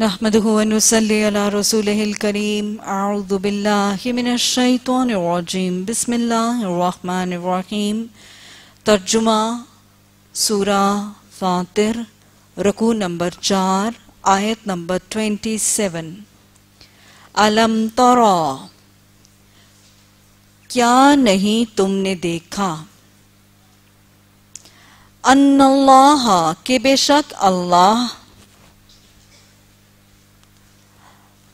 نحمده ونصلي على رسوله الكريم. أعوذ بالله من الشيطان الرجيم. بسم الله الرحمن الرحيم. ترجمہ سورہ فاتر رکو نمبر چار، آیت نمبر 27 علم ترا کیا نہیں تم نے دیکھا؟ ان اللہ کہ بے شک اللہ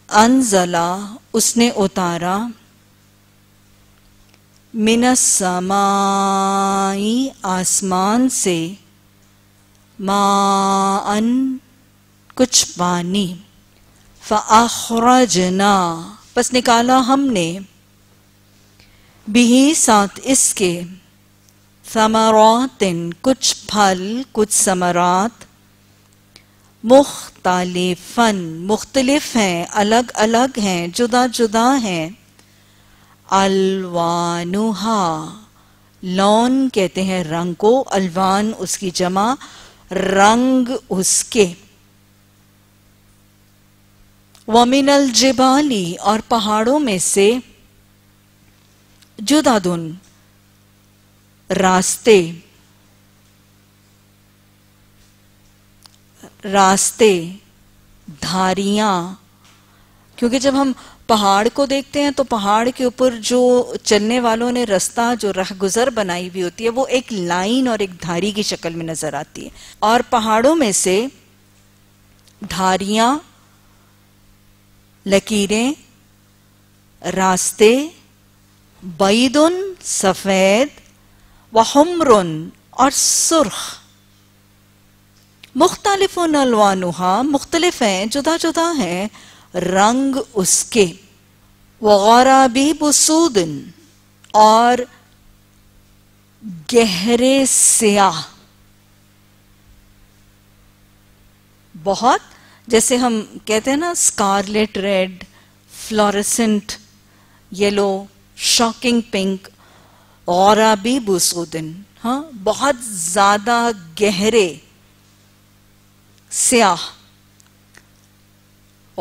انزلا اس نے اتارا، من السمائی، آسمان سے ماءن کچھ پانی، فَأَخْرَجْنَا، پس نکالا ہم نے بھی ساتھ اس کے، ثمرات، کچھ پھل، کچھ ثمرات مختلفن مختلف ہیں، الگ الگ ہیں، جدا جدا ہیں۔ الوانوہا، لون کہتے ہیں رنگ کو، الوان اس کی جمع، رنگ اس کے۔ ومن الجبالی اور پہاڑوں میں سے جدا دن راستے۔ راستے، دھاریاں۔ کیونکہ جب ہم پہاڑ کو دیکھتے ہیں تو پہاڑ کے اوپر جو چلنے والوں نے رستہ جو رہ گزر بنائی ہوئی ہوتی ہے، وہ ایک لائن اور ایک دھاری کی شکل میں نظر آتی ہے۔ اور پہاڑوں میں سے دھاریاں، لکیریں، راستے بیدن سفید، وحمرن اور سرخ۔ مختلف الوانوہا مختلف ہیں، جدا جدا ہیں۔ رنگ اس کے۔ وغرابی بسودن اور گہرے سیاہ۔ بہت، جیسے ہم کہتے ہیں نا، scarlet red, fluorescent, yellow, shocking pink غرابی بسودن ہاں بہت زیادہ گہرے۔ سیاہ۔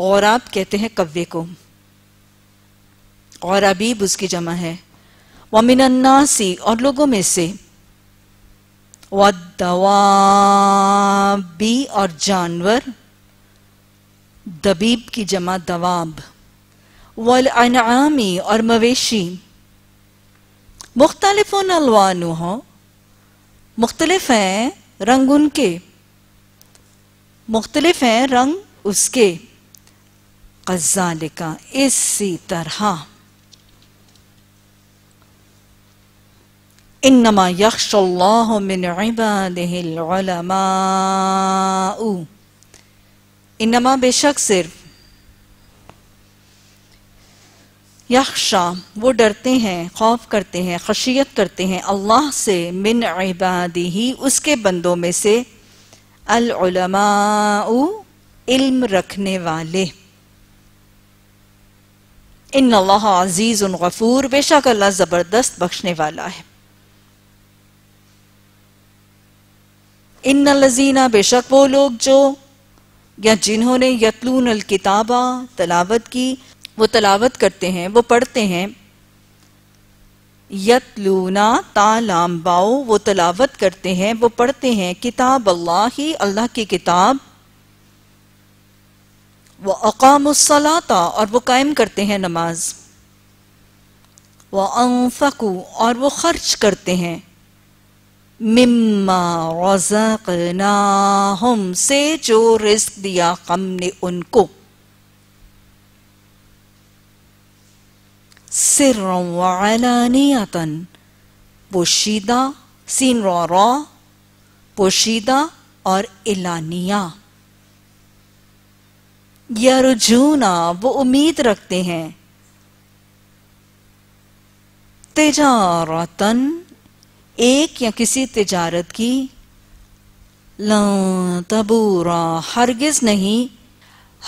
غراب کہتے ہیں کوے کو۔ غرابیب اس کی جمع ہے۔ وَمِنَ النَّاسِ اور لوگوں میں سے۔ وَالدَّوَابِ اور جانور۔ دبیب کی جمع دواب۔ وَالْعَنْعَامِ اور مویشی۔ مختلف الوانو مختلف ہیں رنگ ان کے۔ مختلف ہیں رنگ اس کے۔ قَذَّالِكَ اسی طرح۔ انما یخش اللہ من عباده العلماء۔ انما بے شک صرف یخشا، وہ ڈرتے ہیں، خوف کرتے ہیں، خشیت کرتے ہیں اللہ سے، من عبادہ اس کے بندوں میں سے۔ العلماء علم رکھنے والے۔ ان اللہ عزیز غفور، بے شک اللہ زبردست بخشنے والا ہے۔ ان الذین، بے شک وہ لوگ جو، یا جنہوں نے یتلون الکتابہ تلاوت کی، وہ تلاوت کرتے ہیں، وہ پڑھتے ہیں۔ یتلونا تالام باؤ، وہ تلاوت کرتے ہیں، وہ پڑھتے ہیں، کتاب اللہ ہی اللہ کی کتاب۔ وہ اقام الصلاطہ اور وہ قائم کرتے ہیں نماز۔ وہ اور وہ خرچ کرتے ہیں۔ مما رزقناہم، سے جو رزق دیا ہم نے ان کو۔ سر وعلانیتا پوشیدہ سین رو رو پوشیدہ اور اعلانیہ یرجونا، وہ امید رکھتے ہیں. تجارتن ایک یا کسی تجارت کی. لن تبورا، ہرگز نہیں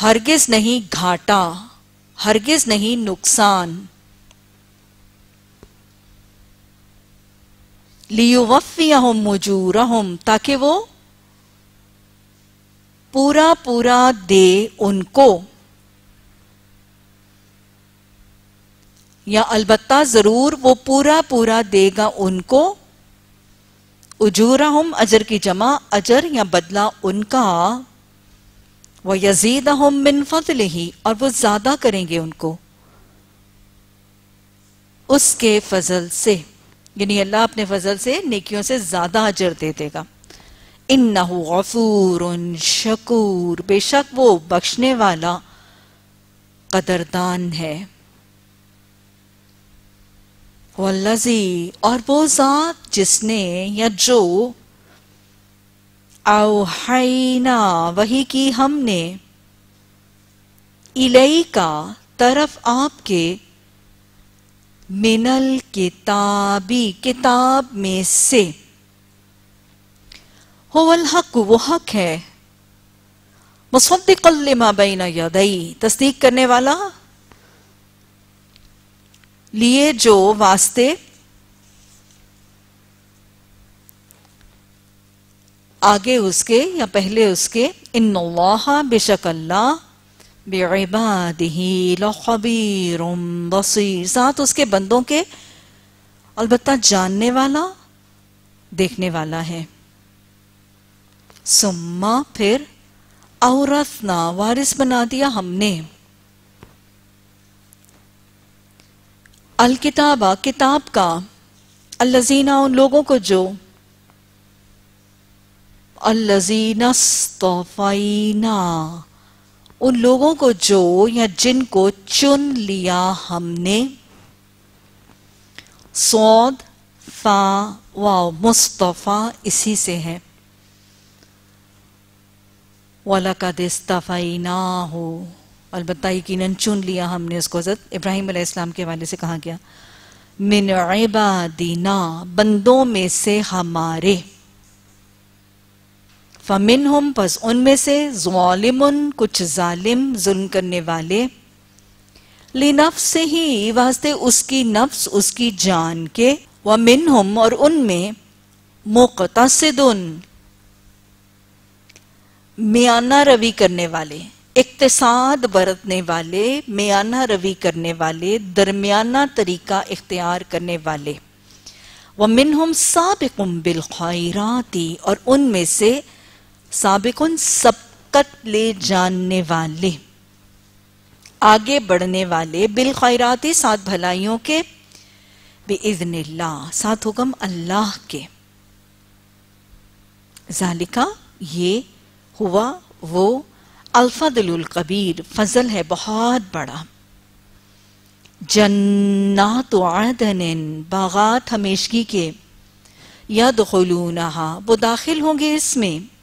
ہرگز نہیں گھاٹا، ہرگز نہیں نقصان. لیوفیہم مجورہم تاکہ وہ پورا پورا دے ان کو۔ یا البتہ ضرور وہ پورا پورا دے گا ان کو۔ اجورہم، اجر کی جمع، اجر یا بدلہ ان کا۔ وہ یزید من فضل ہی اور وہ زیادہ کریں گے ان کو۔ اس کے فضل سے۔ یعنی اللہ اپنے فضل سے نیکیوں سے زیادہ اجر دے دے گا۔ انہو غفور شکور۔ بے شک وہ بخشنے والا قدردان ہے۔ والذی۔ اور وہ ذات جس نے یا جو اوحینا، وہی کی ہم نے الی کا طرف آپ کے من الکتابی کتاب میں سے۔ ہو الحق، وہ حق ہے۔ مصدقا لما بین یدئی تصدیق کرنے والا۔ لیے جو واسطے۔ آگے اس کے یا پہلے اس کے۔ ان اللہ بشک اللہ۔ بعبادہی لخبیر بصیر ساتھ اس کے بندوں کے البتہ جاننے والا، دیکھنے والا ہے۔ سما پھر اورثنا، وارث بنا دیا ہم نے۔ الکتابہ، کتاب کا۔ الزینہ ان لوگوں کو جو۔ الزین استفینا ان لوگوں کو جو یا جن کو چن لیا ہم نے۔ سود فا، واو، مصطفیٰ اسی سے ہے وَلَقَدْ اسْتَفَيْنَاهُ البتہ یقیناً چن لیا ہم نے اس کو۔ حضرت ابراہیم علیہ السلام کے والے سے کہا گیا۔ من عبادنا، بندوں میں سے ہمارے۔ فمنہم پس ان میں سے ظالمن کچھ ظالم ظلم کرنے والے۔ لنفس ہی، واسطے اس کی نفس، اس کی جان کے۔ ومنہم اور ان میں مقتصدن میانہ روی کرنے والے۔ اقتصاد برتنے والے، میانہ روی کرنے والے، درمیانہ طریقہ اختیار کرنے والے۔ وَمِنْهُمْ سَابِقٌ بِالْخَائِرَاتِ اور ان میں سے سابقن سبقت لے جاننے والے، آگے بڑھنے والے بالخیراتی ساتھ بھلائیوں کے بِإِذْنِ اللہ، ساتھ حکم اللہ کے۔ ذالکہ یہ ہوا، وہ الفضل القبیر، فضل ہے بہت بڑا۔ جنات عدن باغات ہمیشگی کے، یدخلونہا، وہ داخل ہوں گے اس میں۔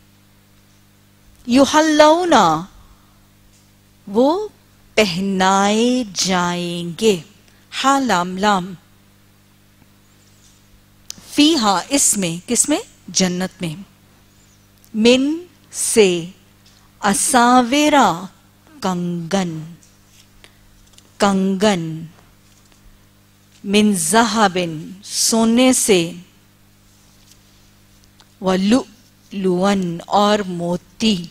یحلونا۔ وہ پہنائے جائیں گے۔ حالام لام فیہا اس میں، کس میں؟ جنت میں۔ من سے اساویرا، کنگن۔ کنگن۔ من زہبن سونے سے۔ ولؤلؤن اور موتی۔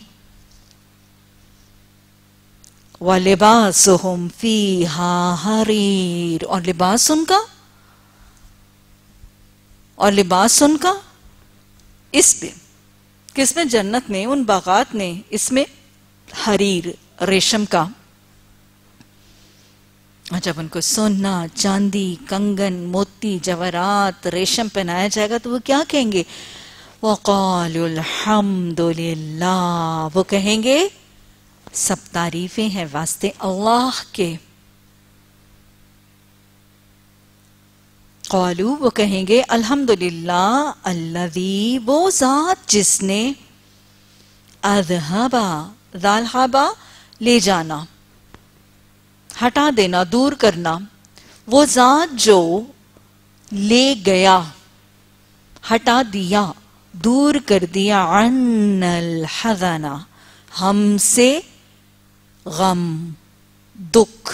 وَلِبَاسُهُمْ فِيهَا حَرِيرٌ۔ اور لباس ان کا؟ اور لباس ان کا؟ اس پہ۔ کس میں؟ جنت میں۔ ان باغات نے اس میں حریر، ریشم کا۔ اور جب ان کو سونا، چاندی، کنگن، موتی جورات ریشم پہنایا جائے گا تو وہ کیا کہیں گے؟ وَقَالُ الْحَمْدُ لِلَّهِ وہ کہیں گے، سب تعریفیں ہیں واسطے اللہ کے۔ قالو وہ کہیں گے الحمدللہ اللذی وہ ذات جس نے اذہبا، ذالحبا لے جانا، ہٹا دینا، دور کرنا۔ وہ ذات جو لے گیا، ہٹا دیا۔ دور کر دیا عن الحزن، ہم سے غم، دکھ۔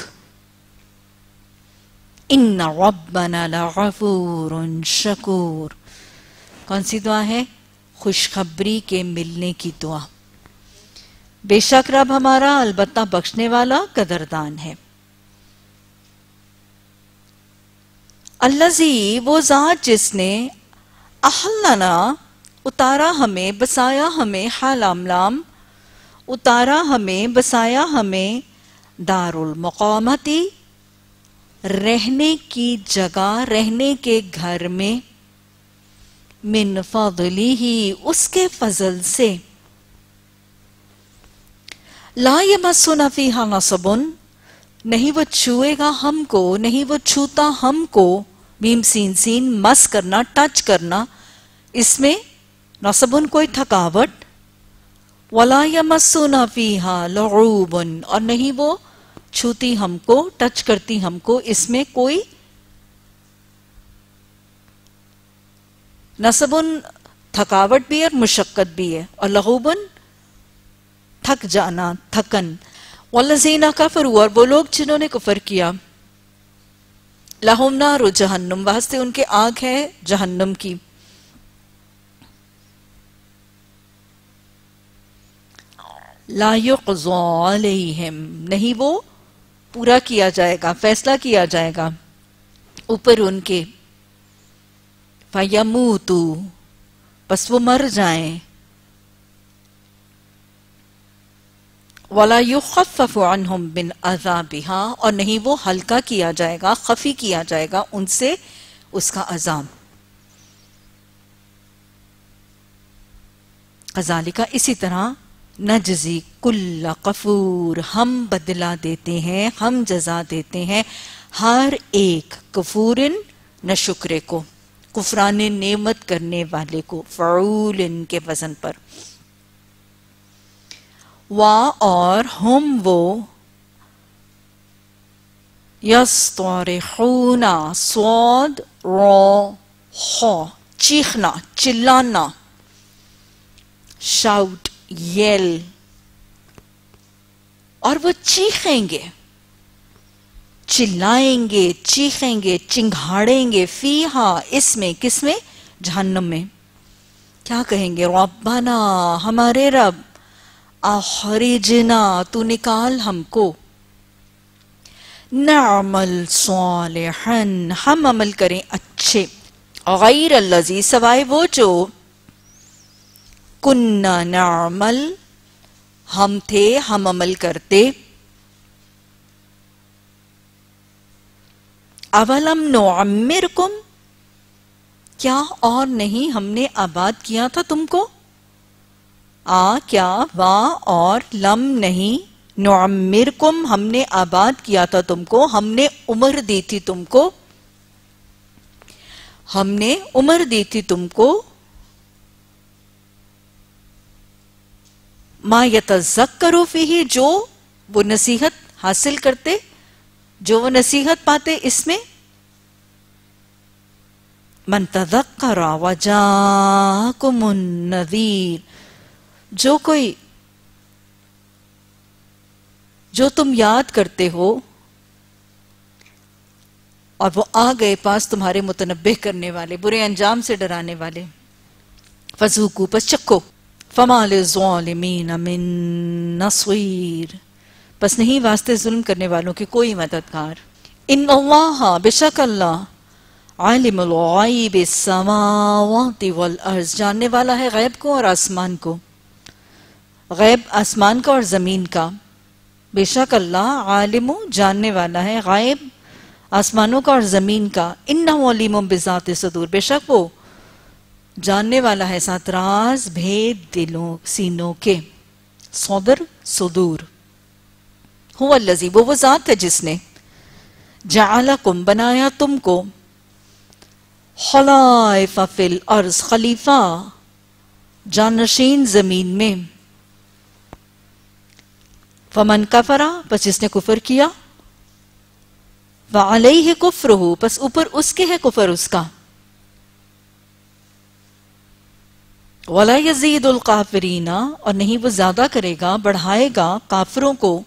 ان ربنا لغفور شکور کون سی دعا ہے؟ خوشخبری کے ملنے کی دعا۔ بے شک رب ہمارا البتہ بخشنے والا قدردان ہے۔ اللہ وہ ذات جس نے احلنا اتارا ہمیں، بسایا ہمیں حال املام، اتارا ہمیں، بسایا ہمیں دار المقامتی رہنے کی جگہ، رہنے کے گھر میں، من فضلی ہی اس کے فضل سے۔ لا یمسنا فیہا نصبن نہیں وہ چھوئے گا ہم کو، نہیں وہ چھوتا ہم کو، بیم سین سین مس کرنا، ٹچ کرنا، اس میں نصبن کوئی تھکاوٹ؟ ولا یمسنا فیہا لعوبن اور نہیں وہ چھوتی ہم کو، ٹچ کرتی ہم کو اس میں کوئی؟ نصبن تھکاوٹ بھی ہے اور مشقت بھی ہے، اور لغوبن تھک جانا، تھکن۔ والذین کفروا اور وہ لوگ جنہوں نے کفر کیا۔ لہم نار جہنم واسطے ان کے آگ ہے جہنم کی۔ لا یقضا علیہم، نہیں وہ پورا کیا جائے گا، فیصلہ کیا جائے گا۔ اوپر ان کے فَيَمُوتُ پس وہ مر جائیں۔ وَلَا يُخَفَّفُ عَنْهُمْ بِنْ عَذَابِهَا، اور نہیں وہ ہلکا کیا جائے گا، خفی کیا جائے گا ان سے اس کا عذاب۔ قذالکہ اسی طرح نجزی کل قفور ہم بدلہ دیتے ہیں، ہم جزا دیتے ہیں۔ ہر ایک کفورن، نہ شکرے کو، کفران نعمت کرنے والے کو، فعول ان کے وزن پر۔ وا، اور ہم وہ یستورخون سود رو، خو، چیخنا، چلانا۔ شاؤٹ۔ یل اور وہ چیخیں گے، چلائیں گے، چیخیں گے، چنگھاڑیں گے فی اس میں، کس میں؟ جہنم میں۔ کیا کہیں گے؟ ربنا، ہمارے رب آخرجنا تو نکال ہم کو۔ نعمل صالحا، ہم عمل کریں اچھے۔ غیر اللذی سوائے وہ جو کننا نعمل، ہم تھے، ہم عمل کرتے۔ اولم نعمرکم کیا اور نہیں ہم نے آباد کیا تھا تم کو؟ آ، کیا، وا، اور لم نہیں۔ نعمرکم ہم نے آباد کیا تھا تم کو، ہم نے عمر دی تھی تم کو۔ ہم نے عمر دی تھی تم کو۔ ما یتذکرو فیہی جو وہ نصیحت حاصل کرتے، جو وہ نصیحت پاتے اس میں، من تذکر وجاکم النذیر جو کوئی، جو تم یاد کرتے ہو اور وہ آ گئے پاس تمہارے متنبع کرنے والے، برے انجام سے ڈرانے والے فضوکو پس چکو فمال ظالمین من نصویر پس نہیں واسطے ظلم کرنے والوں کی کوئی مددگار۔ ان اللہ بشک اللہ عالم الغیب السماوات والارض جاننے والا ہے غیب کو اور آسمان کو۔ غیب آسمان کا اور زمین کا۔ بے شک اللہ عالم، جاننے والا ہے غائب آسمانوں کا اور زمین کا۔ انہو علیم بذات صدور بے شک وہ جاننے والا ہے ساتھ راز بھید دلوں سینوں کے۔ صدر صدور۔ ہوا اللذی وہ وہ ذات ہے جس نے جعلکم، بنایا تم کو۔ خلائف فی الارض، خلیفہ۔ جانشین زمین میں۔ فمن کفرا، پس جس نے کفر کیا۔ وعلیہ کفرہو پس اوپر اس کے ہے کفر اس کا۔ وَلَا يَزِيدُ الْقَافِرِينَ، اور نہیں وہ زیادہ کرے گا، بڑھائے گا کافروں کو۔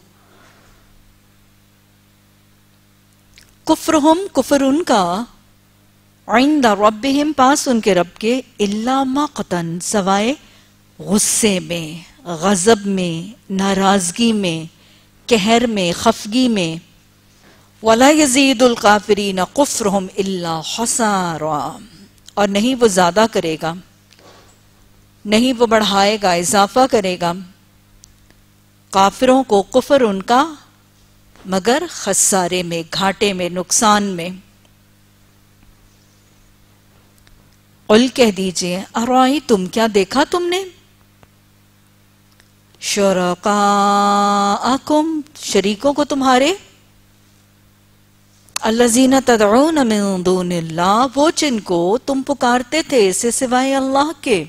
کفرہم کفر ان کا، عند ربہم پاس ان کے رب کے اللہ مقتن سوائے غصے میں، غضب میں، ناراضگی میں کہر میں، خفگی میں۔ ولا یزید القافرین قفرہم الا خسارا، اور نہیں وہ زیادہ کرے گا۔ نہیں وہ بڑھائے گا، اضافہ کرے گا۔ کافروں کو کفر ان کا، مگر خسارے میں، گھاٹے میں، نقصان میں۔ قل کہہ دیجیے ارائی تم کیا دیکھا تم نے؟ شرکاءکم، شریکوں کو تمہارے۔ الذین تدعون من دون اللہ، وہ جن کو تم پکارتے تھے اسے سوائے اللہ کے۔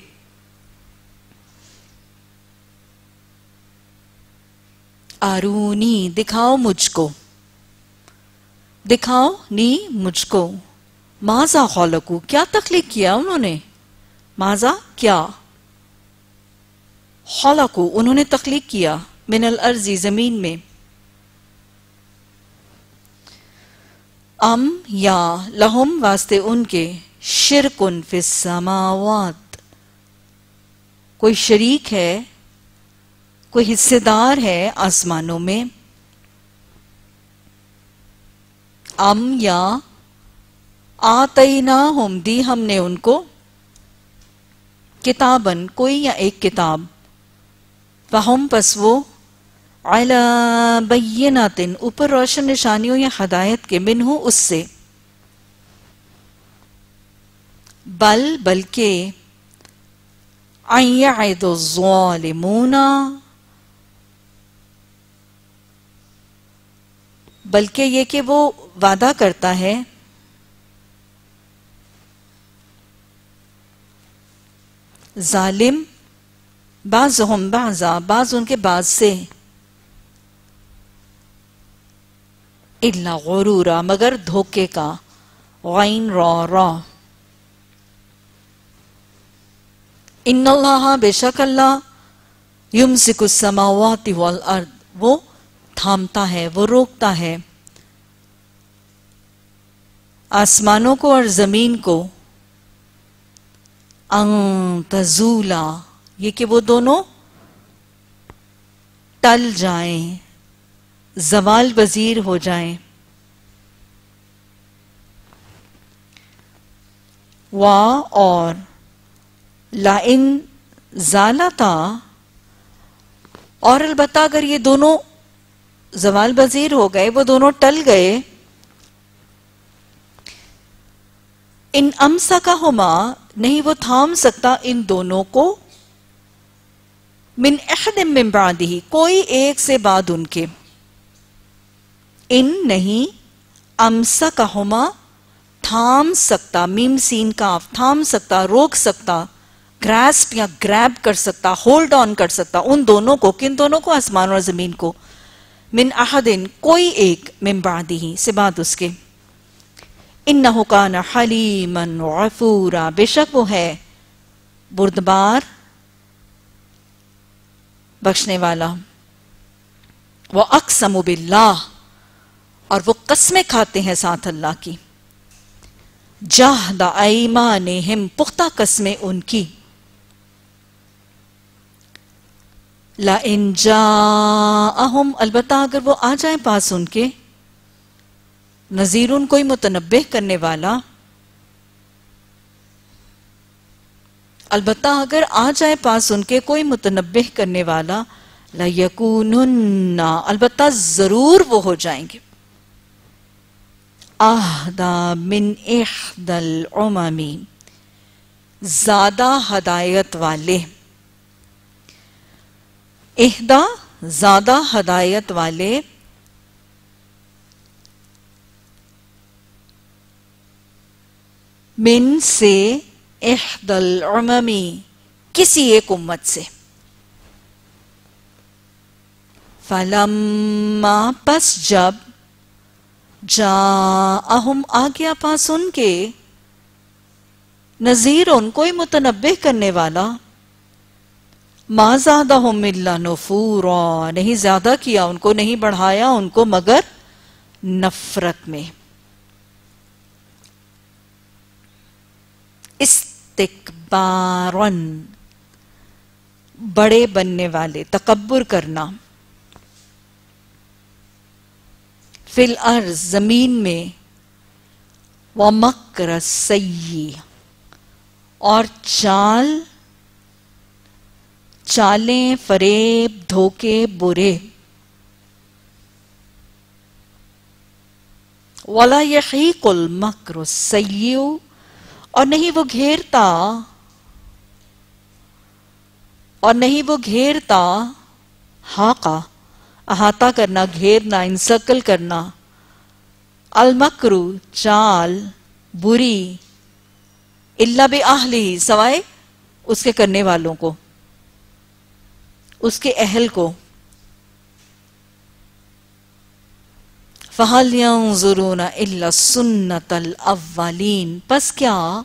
آرونی، دکھاؤ مجھ کو۔ دکھاؤ نی مجھ کو۔ ماذا خلقو؟ کیا تخلیق کیا انہوں نے؟ ماذا؟ کیا؟ خلقو، انہوں نے تخلیق کیا من الارضی زمین میں۔ ام یا لہم، واسطے ان کے۔ شرکن فی السماوات۔ کوئی شریک ہے؟ کوئی حصے دار ہے آسمانوں میں؟ ام یا آتینا ہم دی ہم نے ان کو۔ کتابن کوئی یا ایک کتاب۔ فہم، پس وہ۔ علا بیناتن، اوپر روشن نشانیوں یا ہدایت کے، منہو اس سے۔ بل، بلکہ۔ این بلکہ یہ کہ وہ وعدہ کرتا ہے۔ ظالم بعض ہم بعضا، بعض ان کے بعض سے۔ اللہ غرورا، مگر دھوکے کا۔ غین، را را۔ ان اللہ بے شک اللہ یمسک السماوات والارض۔ وہ تھامتا ہے، وہ روکتا ہے۔ آسمانوں کو اور زمین کو۔ ان تزولا یہ کہ وہ دونوں ٹل جائیں، زوال وزیر ہو جائیں۔ وا اور لائن زالتا، اور البتہ اگر یہ دونوں زوال بزیر ہو گئے، وہ دونوں ٹل گئے۔ ان امسا کا ہوما نہیں وہ تھام سکتا ان دونوں کو۔ من احد من بعدہی کوئی ایک سے بعد ان کے۔ ان نہیں امسا کا ہوما تھام سکتا، میم سین کا تھام سکتا، روک سکتا، گراسپ یا گریب کر سکتا، ہولڈ آن کر سکتا، ان دونوں کو، کن دونوں کو؟ آسمان اور زمین کو۔ من احدن، کوئی ایک، من بعدی سے بعد اس کے۔ انہو کان حلیما غفورا، بے شک وہ ہے بردبار، بخشنے والا۔ وہ اقسم باللہ، اور وہ قسمیں کھاتے ہیں ساتھ اللہ کی۔ جاہدہ ایمانہم، پختہ قسمیں ان کی۔ لَإِن جَاءَهُمْ البتہ اگر وہ آ جائیں پاس ان کے نظیر ان کوئی متنبہ کرنے والا، البتہ اگر آ جائے پاس ان کے کوئی متنبہ کرنے والا لَيَكُونُنَّا البتہ ضرور وہ ہو جائیں گے۔ آہدہ من احد العممی زیادہ ہدایت والے۔ اہدا زیادہ ہدایت والے من سے احد العممی کسی ایک امت سے۔ فلما پس جب جا اہم آ گیا پاس ان کے نظیر ان کوئی متنبع کرنے والا ما زادہم اللہ نفورا. نہیں زیادہ کیا ان کو، نہیں بڑھایا ان کو مگر نفرت میں۔ استکبارن بڑے بننے والے، تکبر کرنا۔ فی الارض، زمین میں۔ وَمَكْرَ سَيِّ اور چال چالیں فریب، دھوکے، برے۔ ولا يحيق المكر السيء اور نہیں وہ گھیرتا، اور نہیں وہ گھیرتا ہاقا احاطہ کرنا، گھیرنا، انسکل کرنا۔ المکرو چال، بری۔ اللہ بے آہلی سوائے اس کے کرنے والوں کو۔ اس کے اہل کو۔ فَهَلْ يَنظُرُونَ إِلَّا سُنَّةَ الْأَوَّلِينَ۔ پس کیا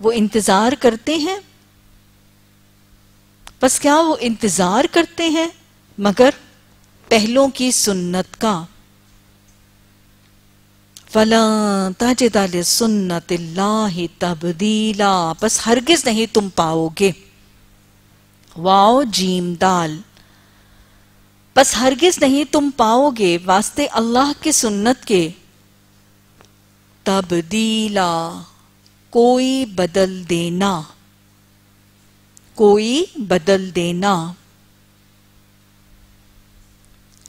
وہ انتظار کرتے ہیں؟ پس کیا وہ انتظار کرتے ہیں؟ مگر پہلوں کی سنت کا۔ فَلَا تَجِدَ لِسُنَّةِ اللَّهِ تَبْدِيلًا۔ پس ہرگز نہیں تم پاؤ گے۔ واؤ جیم دال۔ بس ہرگز نہیں تم پاؤ گے واسطے اللہ کی سنت کے۔ تبدیلا، کوئی بدل دینا۔ کوئی بدل دینا۔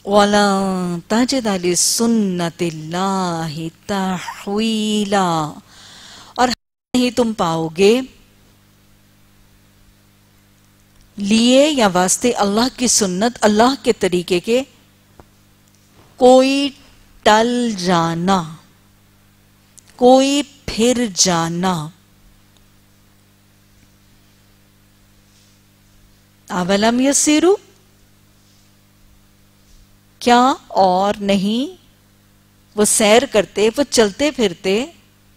وَلَن تَجِدَ لِسُنَّةِ اللَّهِ تَحْوِيلًا۔ اور نہیں تم پاؤ گے۔ لیے یا واسطے اللہ کی سنت، اللہ کے طریقے کے کوئی ٹل جانا، کوئی پھر جانا۔ اولم یسیرو؟ کیا اور نہیں؟ وہ سیر کرتے، وہ چلتے پھرتے،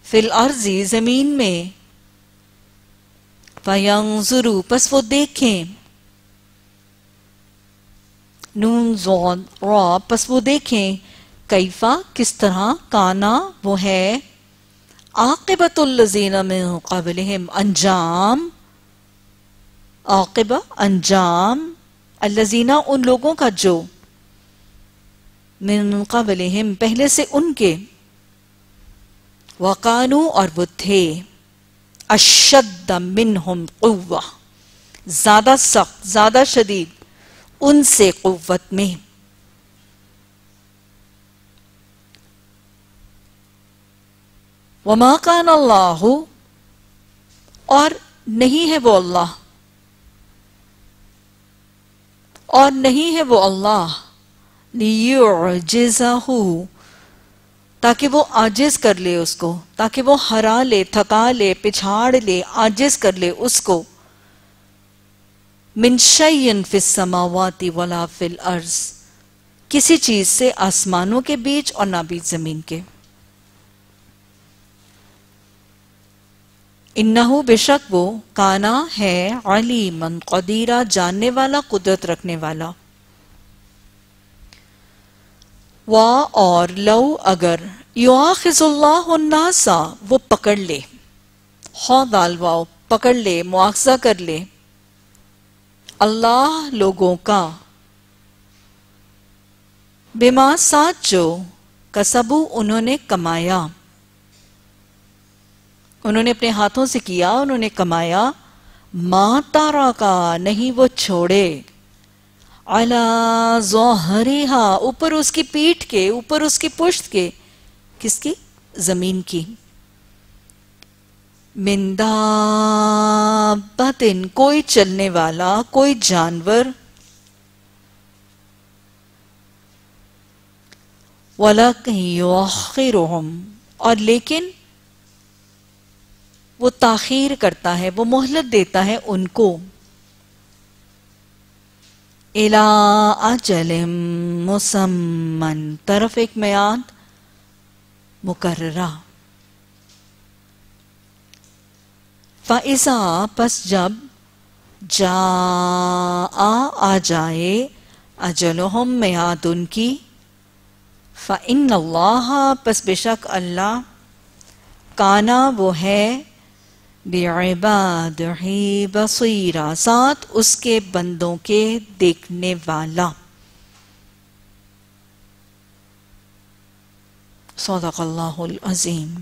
فی الارضی زمین میں۔ فَيَنظُرُوا پس وہ دیکھیں نون زون را پس وہ دیکھیں کیفا کس طرح کانا وہ ہے عاقبت اللذین من قبلہم انجام عاقبہ انجام اللذین ان لوگوں کا جو من قبلہم پہلے سے ان کے وقانو اور وہ تھے اشد منہم قوہ، زیادہ سخت، زیادہ شدید، ان سے قوت میں۔ وما کان اللہ، اور نہیں ہے وہ اللہ۔ اور نہیں ہے وہ اللہ۔ لیعجزہو تاکہ وہ آجز کر لے اس کو، تاکہ وہ ہرا لے، تھکا لے، پچھاڑ لے آجز کر لے اس کو۔ من شیئن فی السماوات ولا فی الارض، کسی چیز سے آسمانوں کے بیچ اور نہ بیچ زمین کے۔ انہو بے شک وہ کانا ہے علیمن قدیرہ، جاننے والا، قدرت رکھنے والا۔ وا اور لو اگر یواخذ اللہ الناسا وہ پکڑ لے۔ ہو دال واؤ، پکڑ لے، مواخذہ کر لے۔ اللہ لوگوں کا۔ بما ساتھ جو کسبو انہوں نے کمایا۔ انہوں نے اپنے ہاتھوں سے کیا، انہوں نے کمایا۔ ماں تارا کا، نہیں وہ چھوڑے۔ علا ظہریہا اوپر اس کی پیٹھ کے، اوپر اس کی پشت کے۔ کس کی؟ زمین کی۔ من دابتن، کوئی چلنے والا، کوئی جانور۔ وَلَكِنْ يُوَخِّرُهُمْ اور لیکن وہ تاخیر کرتا ہے، وہ مہلت دیتا ہے ان کو۔ الى اجل مسمن۔ طرف ایک میاد مکررہ۔ فَإِذَا پس جب جا آ جائے اجلہم میاد ان کی، فَإِنَّ اللَّهَ پس بے شک اللہ کانا وہ ہے بعبادہ بصیرہ ساتھ اس کے بندوں کے دیکھنے والا۔ صدق اللہ العظیم۔